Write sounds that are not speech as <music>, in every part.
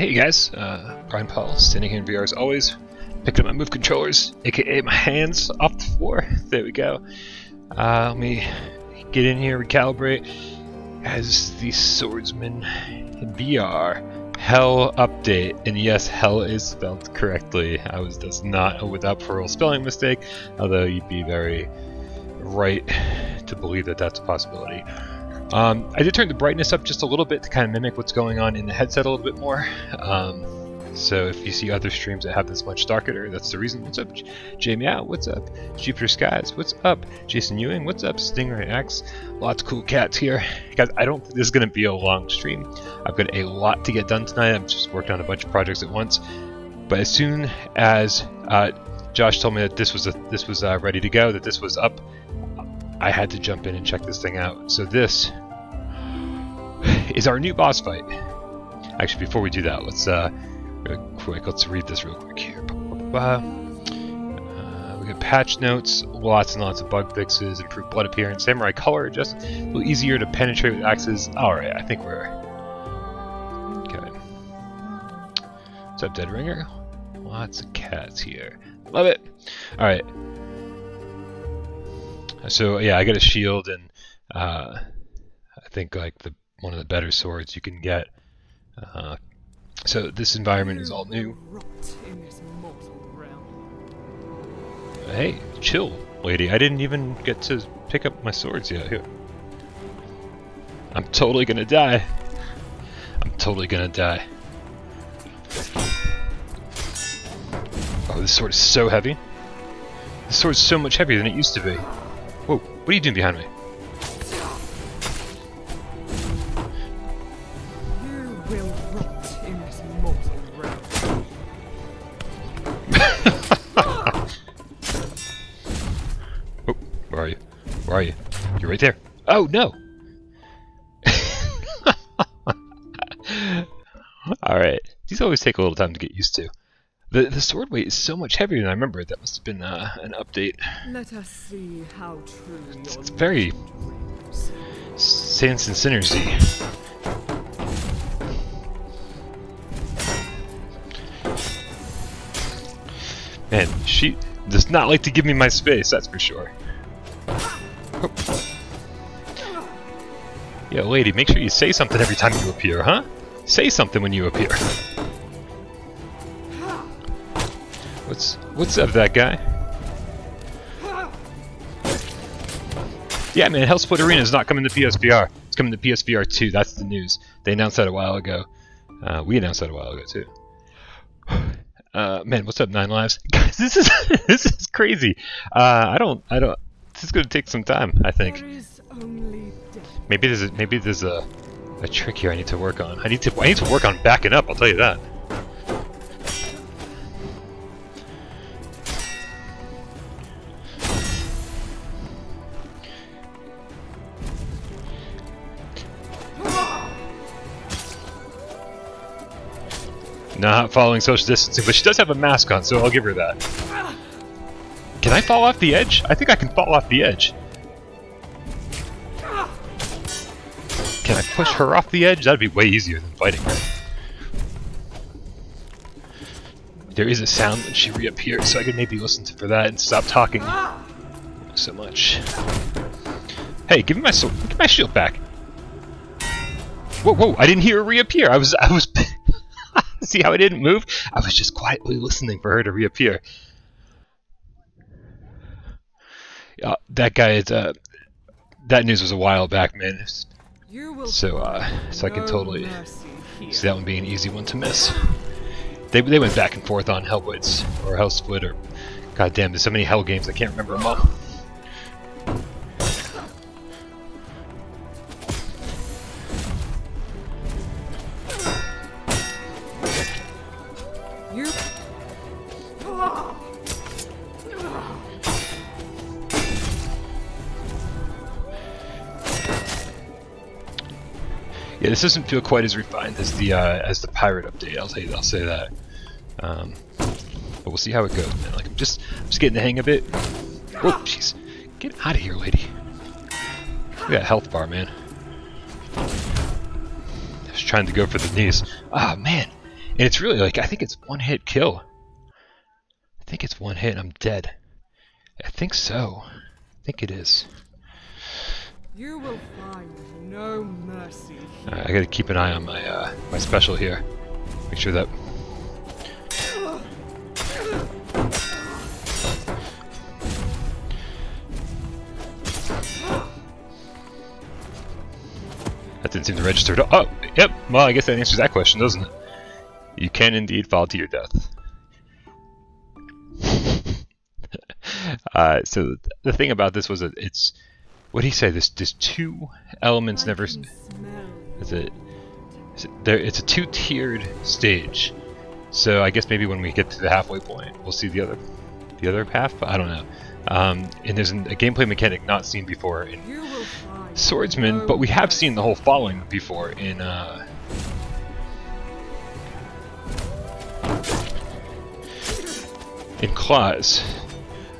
Hey guys, uh, Brian Paul, standing here in VR as always, picking up my move controllers, aka my hands, off the floor. <laughs> There we go. Uh, let me get in here, recalibrate. As the swordsman in VR, Hel update, and yes, Hel is spelled correctly. I was just not a without parole spelling mistake, although you'd be very right to believe that that's a possibility. Um, I did turn the brightness up just a little bit to kind of mimic what's going on in the headset a little bit more. Um, so if you see other streams that have this much darker, that's the reason. What's up, Jamie Out? What's up, Jupiter Skies? What's up, Jason Ewing? What's up, Stinger X? Lots of cool cats here, <laughs> guys. I don't think this is gonna be a long stream. I've got a lot to get done tonight. I'm just working on a bunch of projects at once. But as soon as uh, Josh told me that this was a, this was uh, ready to go, that this was up, I had to jump in and check this thing out. So this is our new boss fight. Actually, before we do that, let's uh, quick, let's read this real quick here. Uh, we got patch notes, lots and lots of bug fixes, improved blood appearance, samurai color just a little easier to penetrate with axes. All right, I think we're okay. What's up, Dead Ringer? Lots of cats here. Love it. All right. So yeah, I got a shield, and uh, I think like the one of the better swords you can get. Uh, so this environment is all new. Hey, chill, lady. I didn't even get to pick up my swords yet. Here. I'm totally gonna die. I'm totally gonna die. Oh, this sword is so heavy. This sword is so much heavier than it used to be. Whoa, what are you doing behind me? You will rot in this <laughs> mortal realm. Oh, where are you? Where are you? You're right there. Oh, no! <laughs> Alright. These always take a little time to get used to. The, the sword weight is so much heavier than I remember. That must have been uh, an update. Let us see how true your It's very. Sans and Synergy. Man, she does not like to give me my space, that's for sure. Yo, lady, make sure you say something every time you appear, huh? Say something when you appear. What's what's up, that guy? Yeah, man, Hellsplit Arena is not coming to PSVR. It's coming to PSVR 2. That's the news. They announced that a while ago. Uh, we announced that a while ago too. <sighs> Uh, man, what's up, Nine Lives? <laughs> Guys, this is <laughs> this is crazy. Uh, I don't, I don't. This is gonna take some time. I think There is only death. maybe there's a, maybe there's a a trick here I need to work on. I need to I need to work on backing up. I'll tell you that. Not following social distancing, but she does have a mask on, so I'll give her that. Can I fall off the edge? I think I can fall off the edge. Can I push her off the edge? That'd be way easier than fighting her. There is a sound when she reappears, so I could maybe listen to for that and stop talking so much. Hey, give me my sword. Give my shield back. Whoa, whoa! I didn't hear her reappear. I was, I was. See how I didn't move? I was just quietly listening for her to reappear. Yeah, that guy is. Uh, that news was a while back, man. So, uh, so I can totally see that one being an easy one to miss. They, they went back and forth on Hellblitz or Hellsplit or God damn, there's so many Hell games I can't remember them all. Yeah, this doesn't feel quite as refined as the uh, as the pirate update. I'll you, I'll say that. Um, but we'll see how it goes, man. Like I'm just, I'm just getting the hang of it. Whoa, jeez, get out of here, lady. Look at that health bar, man. I was trying to go for the knees. Ah, man, And it's really like I think it's one hit kill. I think it's one hit. I'm dead. I think so. I think it is. You will find no mercy. Alright, I gotta keep an eye on my uh, my special here. Make sure that. That didn't seem to register. Oh, yep. Well, I guess that answers that question, doesn't it? You can indeed fall to your death. <laughs> uh, so th- the thing about this was that it's what did he say? There's there's two elements never. Is it? Is it there, it's a two-tiered stage, so I guess maybe when we get to the halfway point, we'll see the other, the other half. But I don't know. Um, and there's an, a gameplay mechanic not seen before in Swordsman, but we have seen the whole following before in uh, in Claws.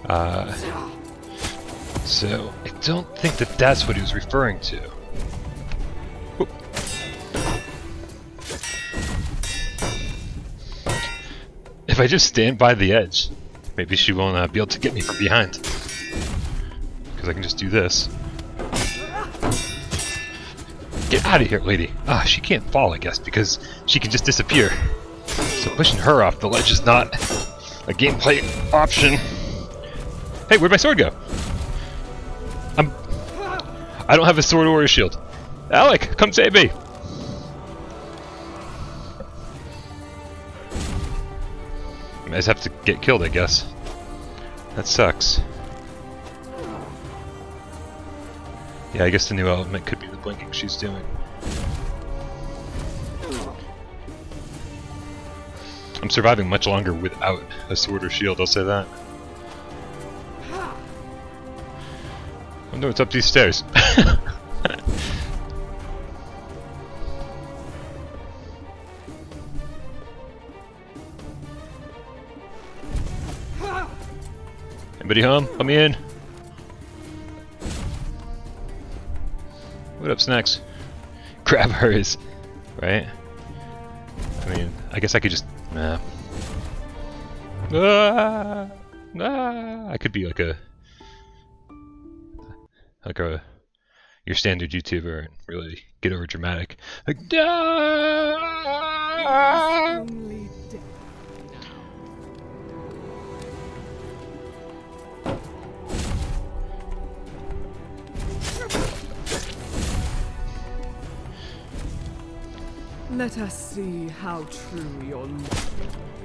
Uh, so I don't think that that's what he was referring to. If I just stand by the edge, maybe she won't uh, be able to get me from behind. Because I can just do this. Get out of here, lady. Ah, she can't fall, I guess, because she can just disappear. So pushing her off the ledge is not a gameplay option. Hey, where'd my sword go? I'm... Don't have a sword or a shield. Alec, come save me! I just have to get killed, I guess. That sucks. Yeah, I guess the new element could be the blinking she's doing. I'm surviving much longer without a sword or shield, I'll say that. Wonder it's up these stairs. <laughs> Anybody home? Let me in. What up, Snacks? Grab hers, right? I mean, I guess I could just. Nah. Ah, ah, I could be like a. Like a. Your standard YouTuber and really get over dramatic. Like. Let us see how true your love.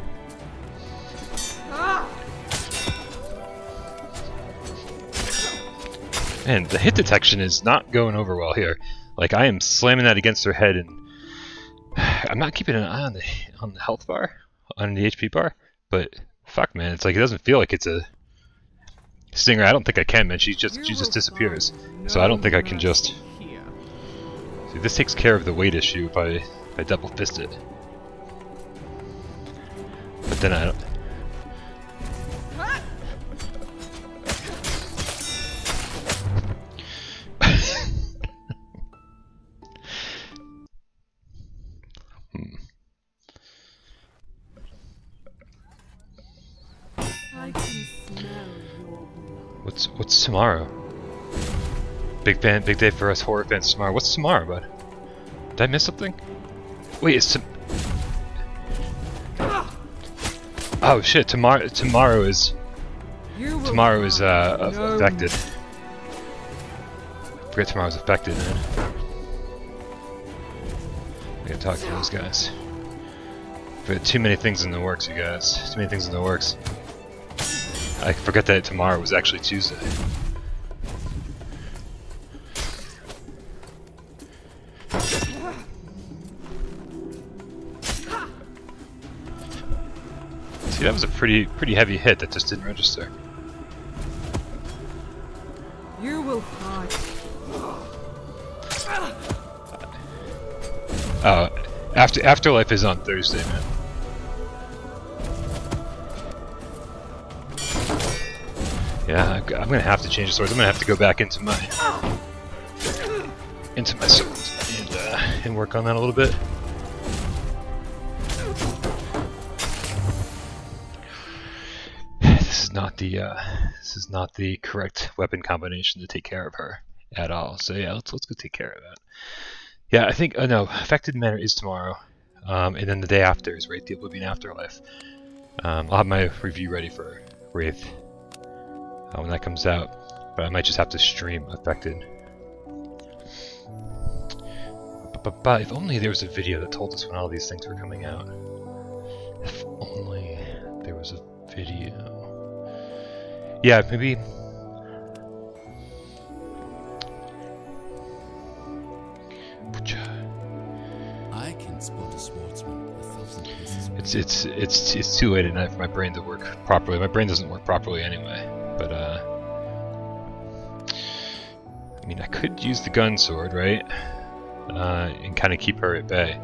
Man, the hit detection is not going over well here. Like I am slamming that against her head, and <sighs> I'm not keeping an eye on the on the health bar, on the HP bar. But fuck, man, it's like it doesn't feel like it's a stinger. I don't think I can, man. She just she just disappears. So I don't think I can just. See, this takes care of the weight issue if I if I double fist it. But then I don't. Tomorrow? Big fan, big day for us horror fans tomorrow. What's tomorrow, bud? Did I miss something? Wait, it's Oh shit! Tomorrow, tomorrow is tomorrow is uh affected. Forget tomorrow's affected, man. I gotta talk to those guys. But too many things in the works, you guys. Too many things in the works. I forget that tomorrow was actually Tuesday. See, that was a pretty pretty heavy hit that just didn't register. You will find. Uh, after Afterlife is on Thursday, man. Yeah, I'm gonna have to change the swords. I'm gonna have to go back into my into my swords and uh, and work on that a little bit. The uh, this is not the correct weapon combination to take care of her at all. So yeah, let's let's go take care of that. Yeah, I think uh, no, affected manor is tomorrow, um, and then the day after is Wraith the Oblivion Afterlife. Um, I'll have my review ready for Wraith uh, when that comes out, but I might just have to stream affected. But, but if only there was a video that told us when all these things were coming out. If only there was a video. Paces away. It's it's it's it's too late at night for my brain to work properly. My brain doesn't work properly anyway. But uh, I mean, I could use the gun sword, right? Uh, and kind of keep her at bay.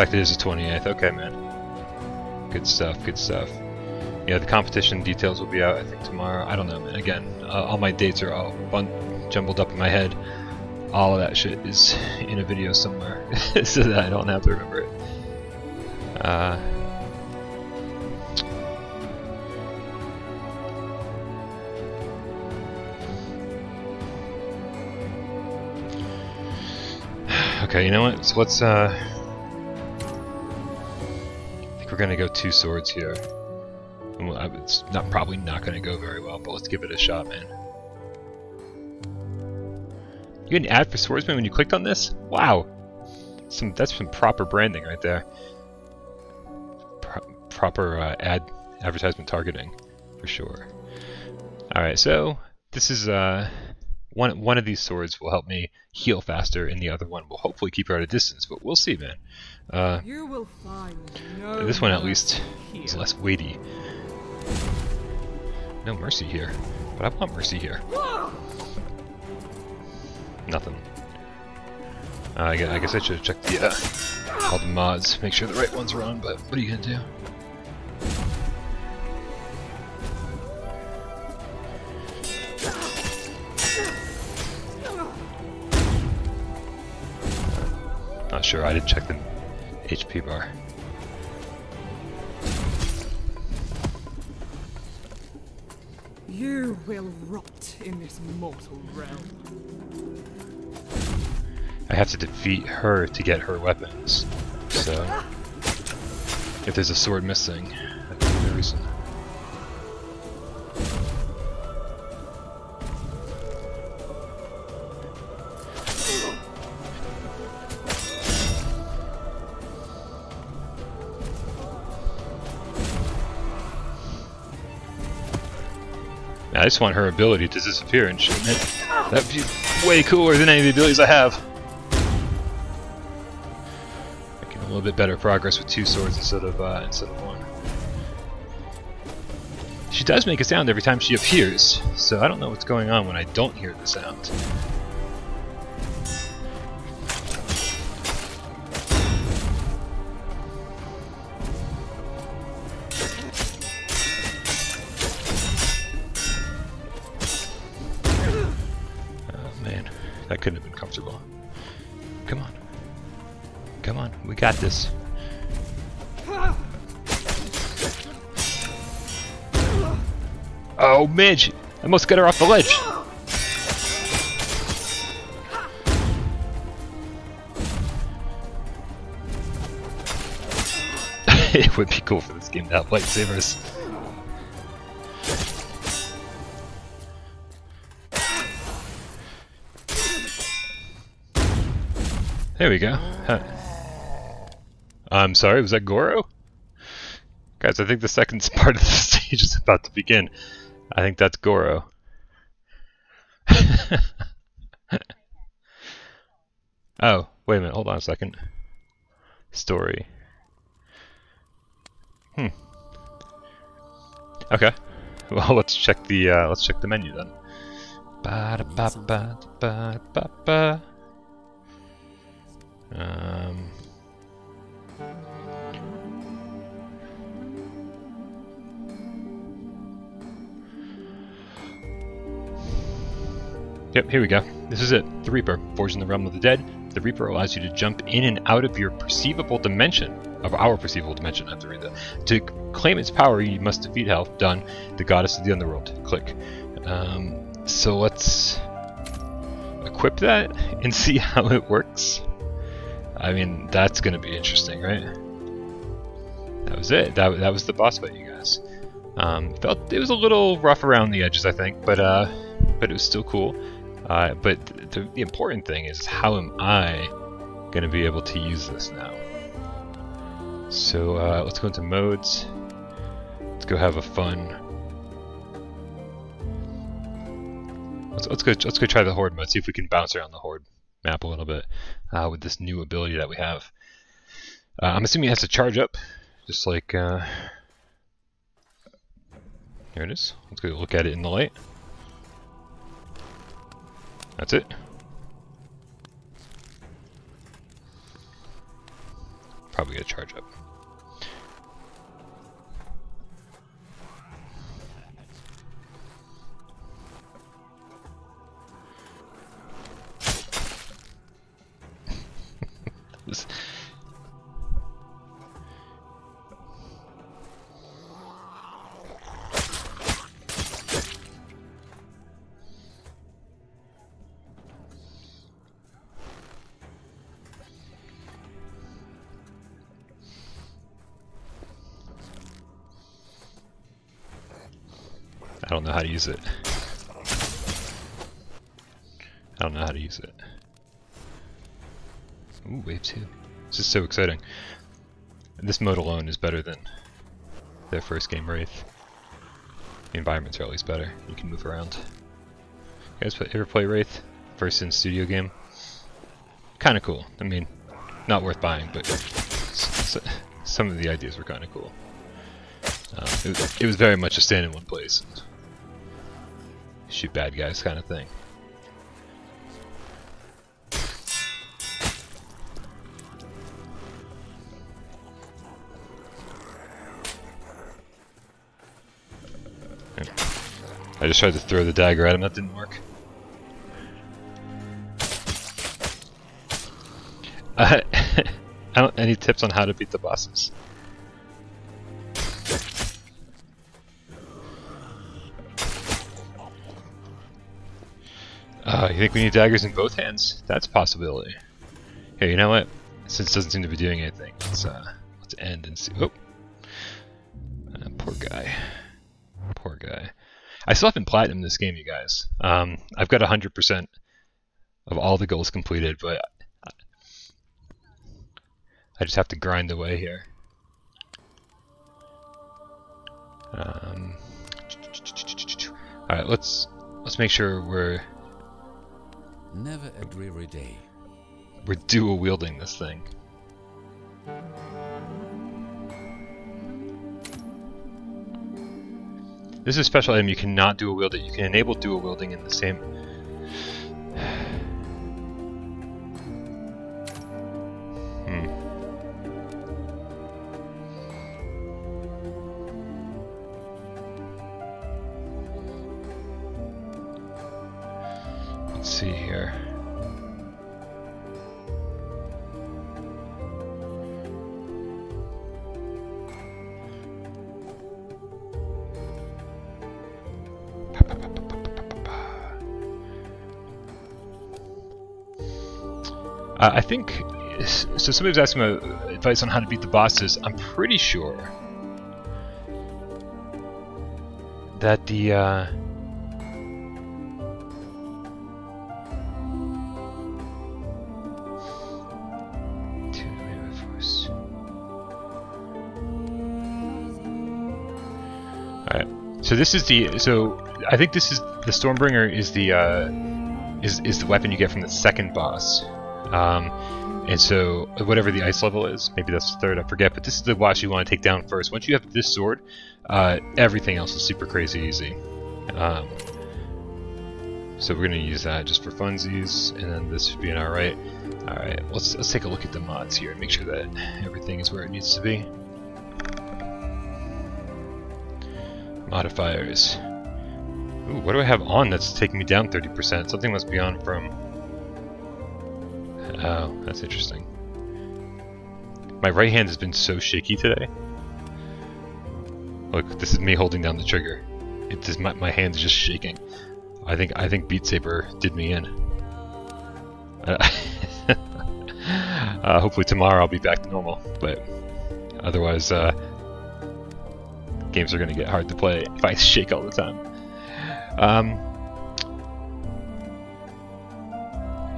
Fact, it is the 28th. Okay, man. Good stuff, good stuff. Yeah, the competition details will be out, I think, tomorrow. I don't know, man. Again, uh, all my dates are all jumbled up in my head. All of that shit is in a video somewhere, <laughs> so that I don't have to remember it. Uh, <sighs> okay, you know what? So let's, uh... We're gonna go two swords here. It's not probably not gonna go very well, but let's give it a shot, man. You get an ad for swordsman when you clicked on this? Wow! Some that's some proper branding right there. Pro proper uh, ad advertisement targeting, for sure. All right, so this is uh one one of these swords will help me heal faster, and the other one will hopefully keep her at a distance. But we'll see, man. Uh, You will find no this one at least is less weighty. No mercy here, but I want mercy here. Whoa! Nothing. Uh, I, guess, I guess I should have checked the uh, all the mods, make sure the right ones are on. But what are you gonna do? Sure. I didn't check the HP bar. You will rot in this mortal realm. I have to defeat her to get her weapons. So, if there's a sword missing, that's the reason. I just want her ability to disappear and shit. That'd be way cooler than any of the abilities I have. Making a little bit better progress with two swords instead of uh, instead of one. She does make a sound every time she appears, so I don't know what's going on when I don't hear the sound. Oh, Midge! I must get her off the ledge! <laughs> it would be cool for this game to have lightsabers. There we go. Huh. I'm sorry, was that Goro? Guys, I think the second <laughs> part of the stage is about to begin. I think that's Goro. <laughs> oh, wait a minute, hold on a second. Story. Hmm. Okay. <laughs> Well, let's check the uh, let's check the menu then. Ba da ba ba ba ba ba. Um. Yep, here we go. This is it. The Reaper. Forged in the Realm of the Dead. The Reaper allows you to jump in and out of your perceivable dimension. Of our perceivable dimension, I have to read that. To claim its power, you must defeat Hel. Done. The Goddess of the Underworld. Click. Um, so let's equip that and <laughs> see how it works. I mean, that's going to be interesting, right? That was it. That, that was the boss fight, you guys. Um, felt it was a little rough around the edges, I think, but uh, but it was still cool. Uh, but the, the important thing is how am I going to be able to use this now? So uh, let's go into modes. Let's go have a fun. Let's, let's go. Let's go try the horde mode. See if we can bounce around the horde map a little bit uh, with this new ability that we have. Uh, I'm assuming it has to charge up, just like. Uh, here it is. Let's go look at it in the light. That's it. Probably gonna charge up. <laughs> don't know how to use it. I don't know how to use it. Ooh, wave 2. This is so exciting. This mode alone is better than their first game, Wraith. The environments are at least better. You can move around. You guys ever play Wraith? First in studio game? Kinda cool. I mean, not worth buying, but some of the ideas were kinda cool. Uh, it, it was very much a stand in one place shoot bad guys kind of thing. I just tried to throw the dagger at him, that didn't work. <laughs> Uh, any tips on how to beat the bosses? Think we need daggers in both hands? That's possibility. Hey, you know what? Since it doesn't seem to be doing anything, let's uh, let's end and see. Oh, uh, poor guy. Poor guy. I still haven't platinum this game, you guys. Um, I've got 100% of all the goals completed, but I just have to grind away here. Um, all right, let's let's make sure we're Never a dreary day. We're dual wielding this thing. This is a special item, you cannot dual wield it. You can enable dual wielding in the same... Uh, I think so. Somebody was asking about advice on how to beat the bosses. I'm pretty sure that the uh, Alright, so this is the so I think this is the Stormbringer is the uh, is is the weapon you get from the second boss. Um, and so, whatever the ice level is, maybe that's the third, I forget, but this is the watch you want to take down first. Once you have this sword, uh, everything else is super crazy easy. Um, so we're going to use that just for funsies, and then this should be an alright. Alright, let's, let's take a look at the mods here and make sure that everything is where it needs to be. Modifiers. Ooh, what do I have on that's taking me down 30%? Something must be on from... Oh, that's interesting. My right hand has been so shaky today. Look, this is me holding down the trigger. It just my, my hand's just shaking. I think I think Beat Saber did me in. Uh, <laughs> uh, hopefully tomorrow I'll be back to normal, but otherwise uh, games are going to get hard to play if I <laughs> shake all the time. Um,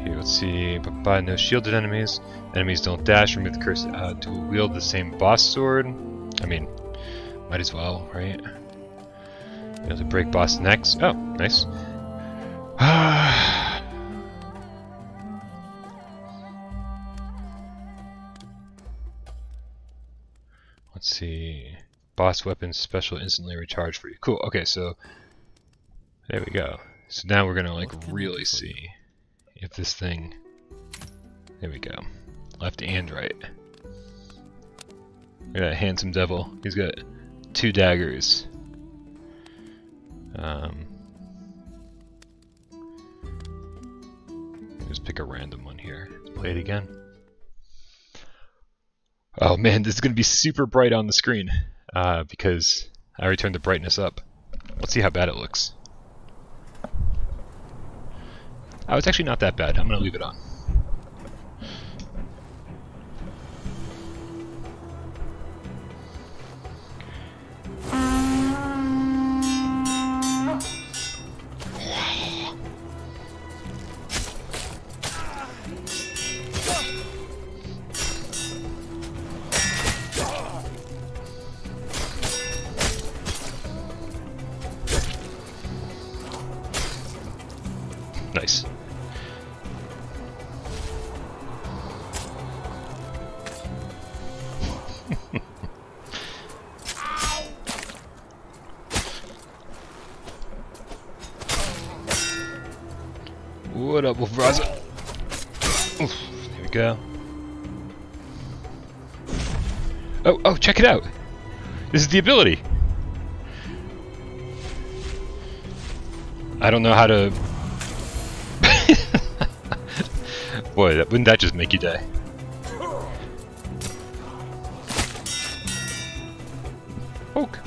here, let's see. Bye, no shielded enemies. Enemies don't dash. Remove the curse. Uh, to wield the same boss sword. I mean, might as well, right? Be able to break boss necks. Oh, nice. <sighs> Let's see. Boss weapons special instantly recharge for you. Cool. Okay, so there we go. So now we're gonna like really see if this thing. There we go. Left and right. Look at that handsome devil. He's got two daggers. Um, just pick a random one here. Let's play it again. Oh man, this is going to be super bright on the screen uh, because I already turned the brightness up. Let's see how bad it looks. Oh, was actually not that bad. I'm going to leave it on. Nice. what up, Wolf Raza? There we go. Oh, oh, check it out! This is the ability! I don't know how to <laughs> Boy, that, wouldn't that just make you die? Poke.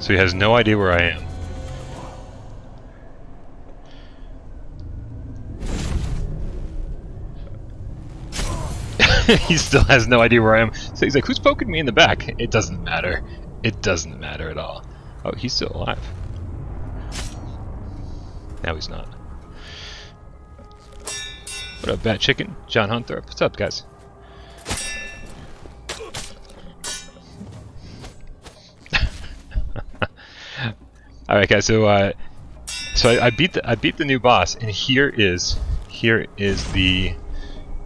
So he has no idea where I am. <laughs> he still has no idea where I am. So he's like, who's poking me in the back? It doesn't matter. It doesn't matter at all. Oh, he's still alive. Now he's not. What up, Bat Chicken? John Hunter. What's up, guys? <laughs> All right, guys. So, uh, so I, I, beat the I beat the new boss, and here is here is the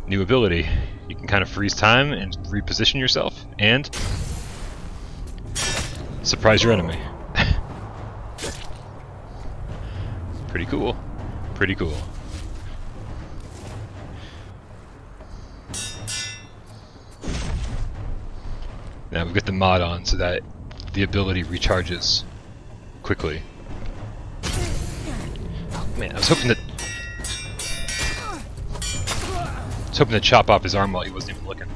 new ability. You can kind of freeze time and reposition yourself, and surprise your enemy. Pretty cool. Pretty cool. Now we've got the mod on so that the ability recharges quickly. Oh, man, I was hoping that I was hoping to chop off his arm while he wasn't even looking.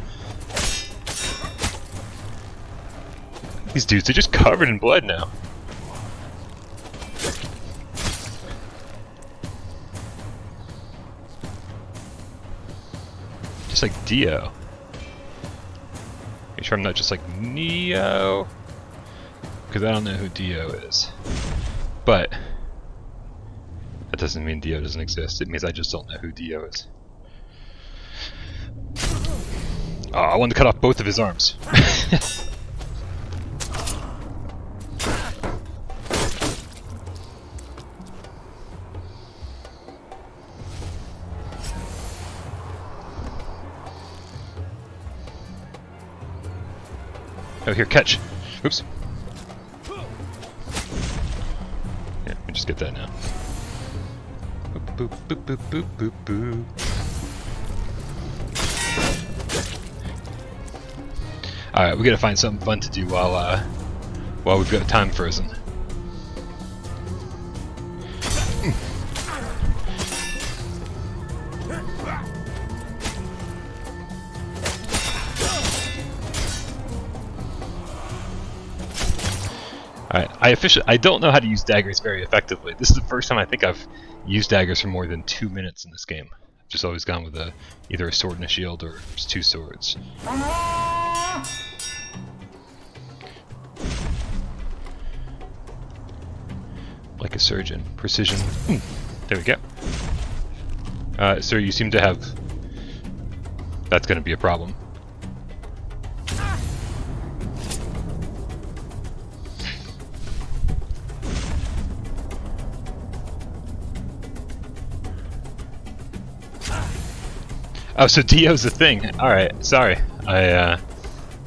These dudes are just covered in blood now. Just like Dio. Make sure I'm not just like Neo. Because I don't know who Dio is. But that doesn't mean Dio doesn't exist. It means I just don't know who Dio is. Oh, I wanted to cut off both of his arms. <laughs> Oh, here, catch. Oops. Yeah, let me just get that now. Boop, boop, boop, boop, boop, boop. Alright, we gotta find something fun to do while, uh, while we've got time frozen. I officially I don't know how to use daggers very effectively. This is the first time I think I've used daggers for more than two minutes in this game. I've just always gone with a either a sword and a shield or two swords. Like a surgeon. Precision. Hmm, There we go. Uh, sir, you seem to have... That's gonna be a problem. Oh, so Dio's a thing. All right, sorry. I uh,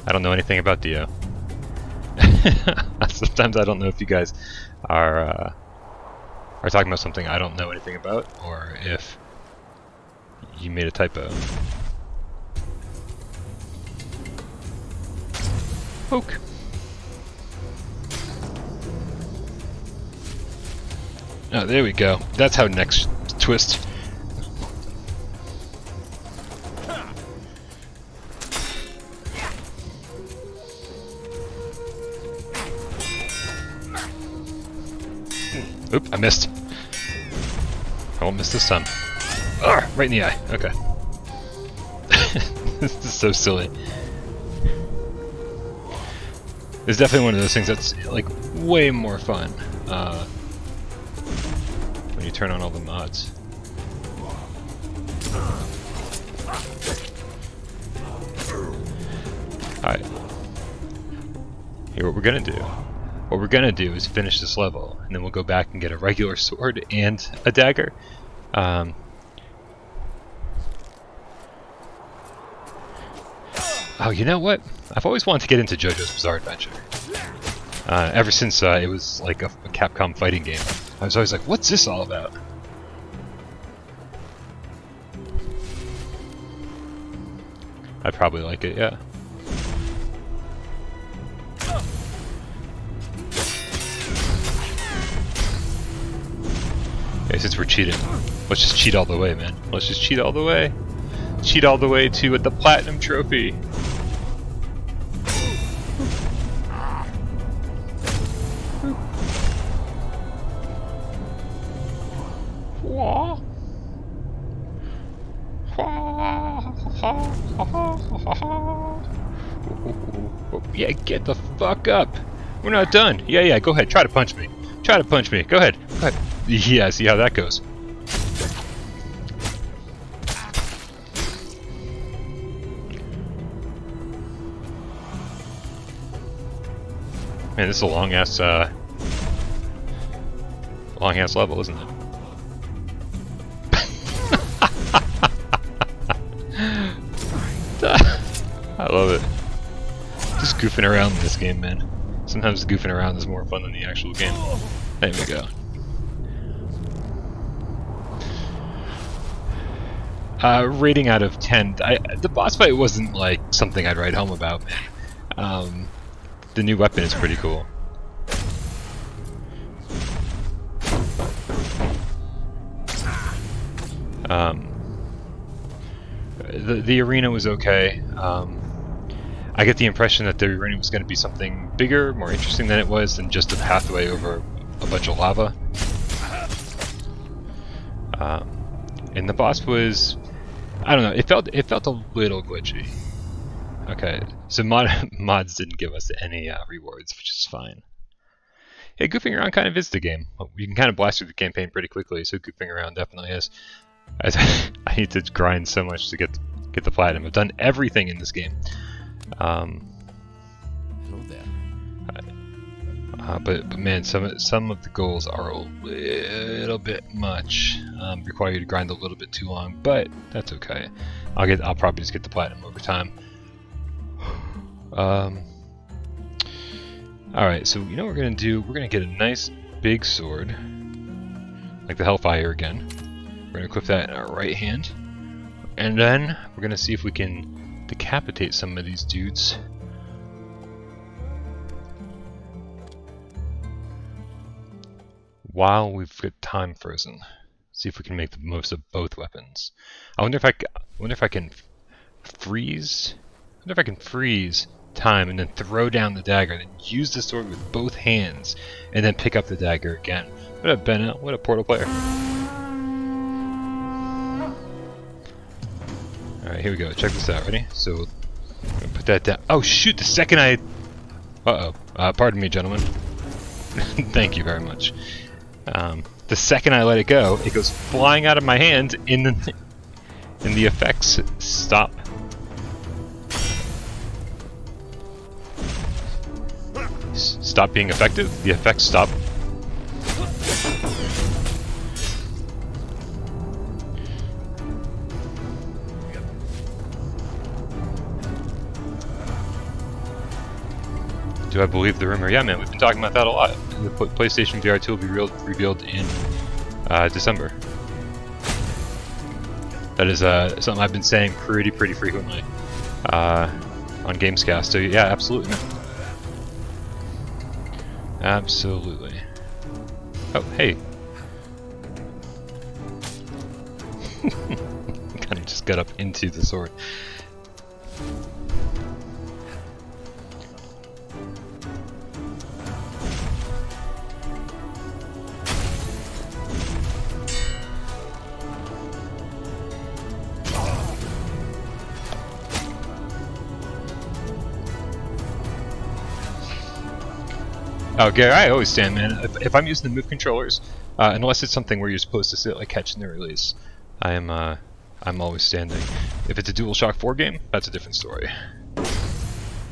I don't know anything about Dio. <laughs> Sometimes I don't know if you guys are uh, are talking about something I don't know anything about, or if you made a typo. Poke. Oh, there we go. That's how next twist. Oop, I missed. I won't miss this time. Arr, right in the eye. Okay. <laughs> this is so silly. It's definitely one of those things that's like way more fun uh, when you turn on all the mods. Alright. Here, what we're gonna do what we're gonna do is finish this level, and then we'll go back and get a regular <laughs> sword and a dagger. Um, oh, you know what? I've always wanted to get into JoJo's Bizarre Adventure. Uh, ever since uh, it was like a, a Capcom fighting game, I was always like, "What's this all about?" I'd probably like it, yeah. Okay, since we're cheating, let's just cheat all the way, man. Let's just cheat all the way. Cheat all the way to the platinum trophy. Yeah, get the fuck up. We're not done. Yeah, yeah, go ahead. Try to punch me. Try to punch me. Go ahead. Go ahead. Yeah, see how that goes. Man, this is a long ass, uh, long ass level, isn't it? <laughs> I love it. Just goofing around in this game, man. Sometimes goofing around is more fun than the actual game. There we go. Uh, rating out of 10. I, the boss fight wasn't like something I'd write home about. Um, the new weapon is pretty cool. Um, the, the arena was okay. Um, I get the impression that the arena was going to be something bigger, more interesting than it was, than just a pathway over a bunch of lava. Um, and the boss was, I don't know, it felt it felt a little glitchy. Okay, so mod <laughs> mods didn't give us any uh, rewards, which is fine. Yeah, goofing around kind of is the game. You can kind of blast through the campaign pretty quickly, so goofing around definitely is. I, <laughs> I need to grind so much to get get the platinum. I've done everything in this game. Um, uh, but, but man, some some of the goals are a little bit much. Um, require you to grind a little bit too long, but that's okay. I'll get I'll probably just get the platinum over time. <sighs> Um, all right, so you know what we're gonna do? We're gonna get a nice big sword, like the Hellfire again. We're gonna equip that in our right hand, and then we're gonna see if we can decapitate some of these dudes. While we've got time frozen. See if we can make the most of both weapons. I wonder if I, I wonder if I can freeze. I wonder if I can freeze time and then throw down the dagger, then use the sword with both hands, and then pick up the dagger again. What a Bennett, what a Portal player. Alright, here we go. Check this out. Ready? So, put that down. Oh shoot, the second I... Uh-oh. Uh, pardon me, gentlemen. <laughs> Thank you very much. Um, the second I let it go, it goes flying out of my hand in the, <laughs> and the effects stop. S stop being effective? The effects stop. Do I believe the rumor? Yeah, man, we've been talking about that a lot. The PlayStation VR 2 will be revealed in uh, December. That is uh, something I've been saying pretty, pretty frequently uh, on Gamescast. So yeah, absolutely, man. Absolutely. Oh, hey. <laughs> kind of just got up into the sword. Oh, Gary, I always stand, man. If, if I'm using the move controllers, uh, unless it's something where you're supposed to sit like catching the release, I am uh, I'm always standing. If it's a DualShock 4 game, that's a different story.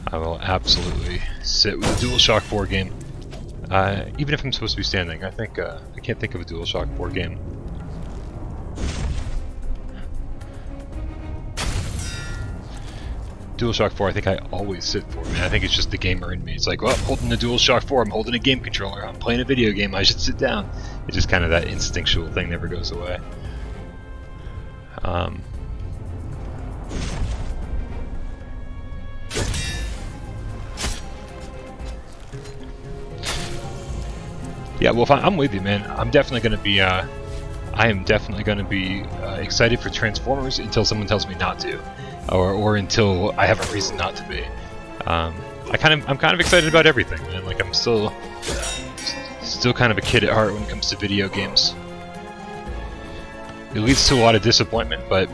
I will absolutely sit with a DualShock 4 game, uh, even if I'm supposed to be standing. I think uh, I can't think of a DualShock 4 game DualShock 4, I think I always sit for, man. I think it's just the gamer in me. It's like, well, I'm holding the DualShock 4, I'm holding a game controller, I'm playing a video game, I should sit down. It's just kind of that instinctual thing never goes away. Um, yeah, well, I, am with you, man. I'm definitely going to be, uh, I am definitely going to be uh, excited for Transformers until someone tells me not to or or until I have a reason not to be. Um, I kind of I'm kind of excited about everything, man. Like I'm still still kind of a kid at heart when it comes to video games. It leads to a lot of disappointment, but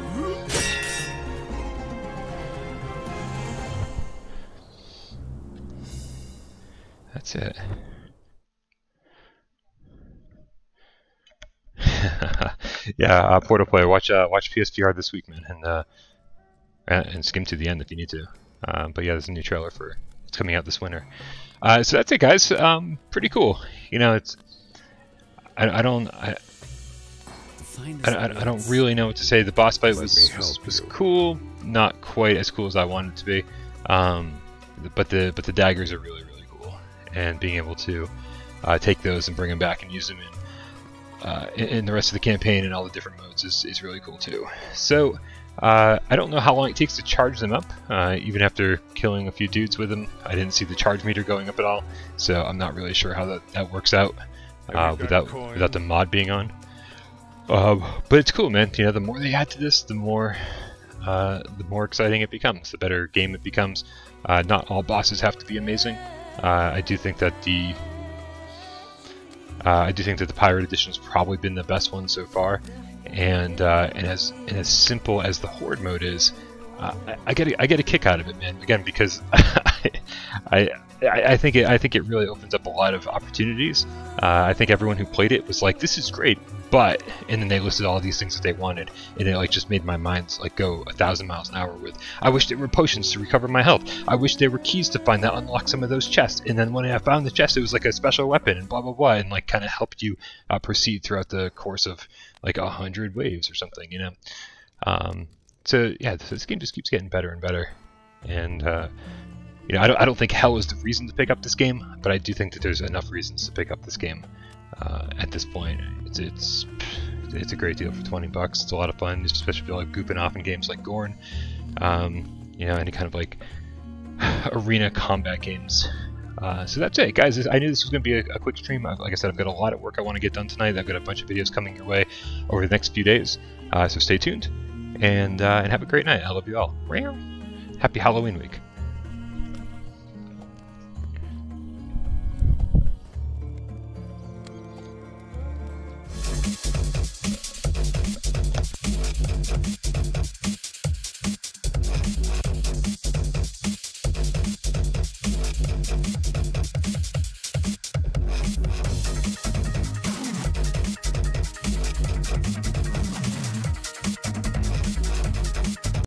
that's it. <laughs> yeah, uh, Portal player, watch uh, watch PSVR this week, man, and uh, and skim to the end if you need to. Um, but yeah, there's a new trailer for it's coming out this winter. Uh, so that's it, guys. Um, pretty cool. You know, it's I, I don't I, I, I, don't really know what to say. The boss fight was was, was cool, not quite as cool as I wanted it to be. Um, but the but the daggers are really really cool, and being able to uh, take those and bring them back and use them in, uh, in, in the rest of the campaign and all the different modes is, is really cool too. So uh, I don't know how long it takes to charge them up, uh, even after killing a few dudes with them. I didn't see the charge meter going up at all, so I'm not really sure how that, that works out uh, without without the mod being on. Uh, but it's cool, man. You know, the more they add to this, the more uh, the more exciting it becomes. The better game it becomes. Uh, not all bosses have to be amazing. I do think that the I do think that the Pirate Edition has probably been the best one so far and uh, and as and as simple as the horde mode is, uh, I, I, get a, I get a kick out of it, man. Again, because <laughs> I, I I think it I think it really opens up a lot of opportunities. Uh, I think everyone who played it was like, "This is great," but and then they listed all these things that they wanted, and it like just made my mind like go a thousand miles an hour. With I wish there were potions to recover my health. I wish there were keys to find that unlock some of those chests. And then when I found the chest, it was like a special weapon and blah blah blah, and like kind of helped you uh, proceed throughout the course of like a hundred waves or something, you know. Um, so yeah, this, this, game just keeps getting better and better, and uh, you know I don't, I don't think Hel is the reason to pick up this game, but I do think that there's enough reasons to pick up this game uh, at this point. It's it's it's a great deal for 20 bucks. It's a lot of fun, especially if you like gooping off in games like Gorn. Um, you know, any kind of like <sighs> arena combat games. Uh, so that's it, guys. I knew this was going to be a, a, quick stream. Like I said, I've got a lot of work I want to get done tonight. I've got a bunch of videos coming your way over the next few days. Uh, so stay tuned and uh, and have a great night. I love you all. Happy Halloween week.